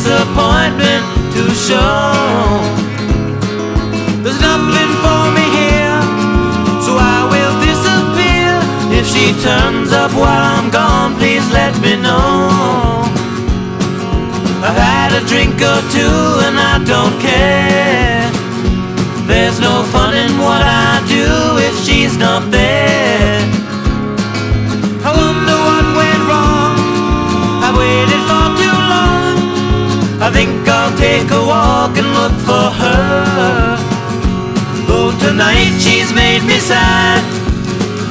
disappointment to show. There's nothing for me here, so I will disappear. If she turns up while I'm gone, please let me know. I've had a drink or two and I don't care. There's no fun in what I do if she's not there. I think I'll take a walk and look for her. Though tonight she's made me sad,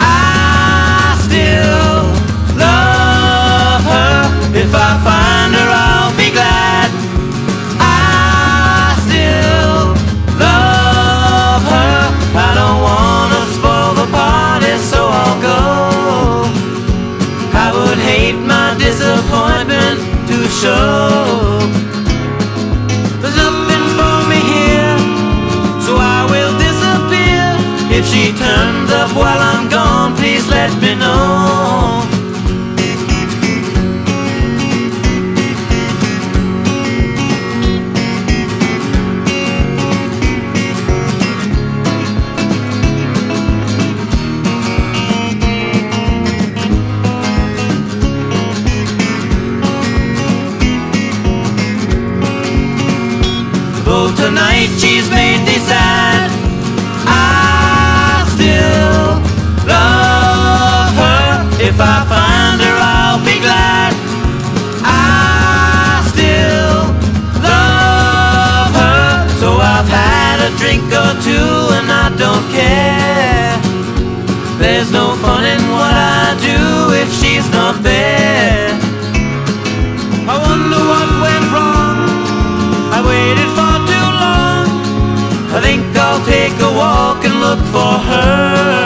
I still love her. If I find her, I'll be glad. I still love her. I don't wanna spoil the party, so I'll go. I would hate my disappointment to show. If she turns up while I'm gone, please let me know. Though tonight she's made me sad, I find her, I'll be glad. I still love her. So I've had a drink or two and I don't care. There's no fun in what I do if she's not there. I wonder what went wrong. I waited for too long. I think I'll take a walk and look for her.